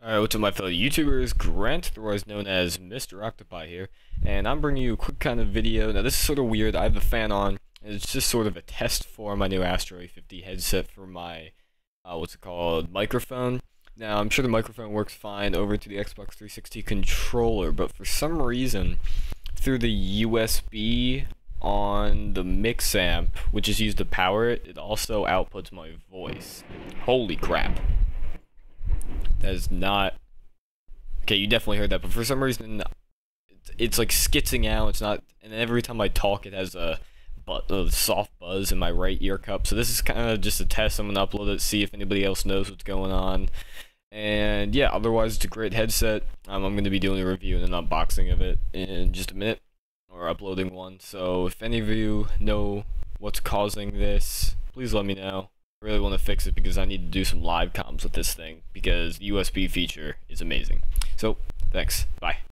Alright, what's up my fellow YouTubers, Grant, otherwise known as Mr. Octopi here, and I'm bringing you a quick kind of video. Now this is sort of weird, I have a fan on, it's just sort of a test for my new Astro A50 headset for my, uh, what's it called, microphone. Now I'm sure the microphone works fine over to the Xbox 360 controller, but for some reason, through the USB on the mix amp, which is used to power it, it also outputs my voice. Holy crap. That is not. Okay, you definitely heard that, but for some reason, it's, it's like skitzing out. It's not, and every time I talk, it has a, but a soft buzz in my right ear cup. So this is kind of just a test. I'm gonna upload it, see if anybody else knows what's going on. And yeah, otherwise it's a great headset. Um, I'm gonna be doing a review and an unboxing of it in just a minute, or uploading one. So if any of you know what's causing this, please let me know really want to fix it because I need to do some live comms with this thing because the USB feature is amazing. So, thanks. Bye.